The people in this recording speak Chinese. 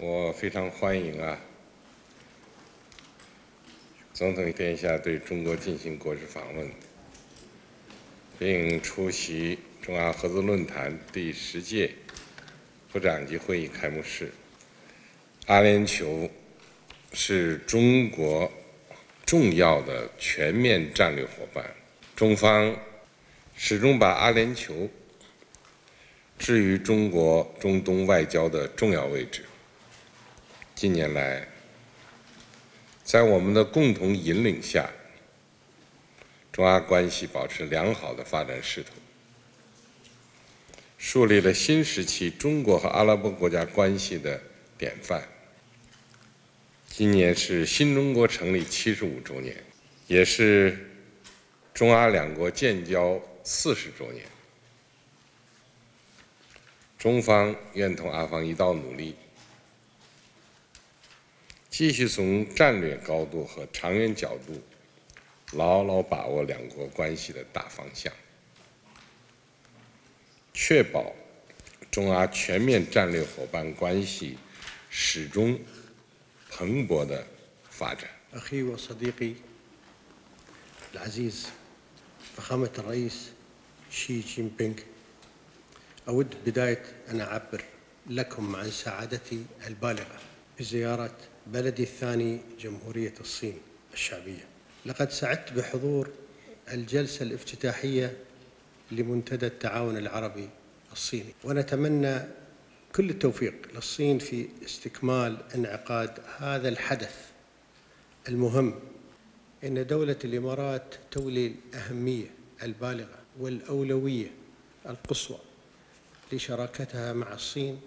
我非常欢迎啊，总统殿下对中国进行国事访问，并出席中阿合作论坛第十届部长级会议开幕式。阿联酋是中国重要的全面战略伙伴，中方始终把阿联酋置于中国中东外交的重要位置。近年来，在我们的共同引领下，中阿关系保持良好的发展势头，树立了新时期中国和阿拉伯国家关系的典范。今年是新中国成立七十五周年，也是中阿两国建交四十周年。中方愿同阿方一道努力。继续从战略高度和长远角度，牢牢把握两国关系的大方向，确保中阿全面战略伙伴关系始终蓬勃的发展。أخي وصديقي العزيز فخامة الرئيس شي جين بينغ أود بداية أن أعبر لكم عن سعادتي البالغة بزيارة بلدي الثاني جمهورية الصين الشعبية. لقد سعدت بحضور الجلسة الافتتاحية لمنتدى التعاون العربي الصيني. ونتمنى كل التوفيق للصين في استكمال انعقاد هذا الحدث المهم إن دولة الإمارات تولي الأهمية البالغة والأولوية القصوى لشراكتها مع الصين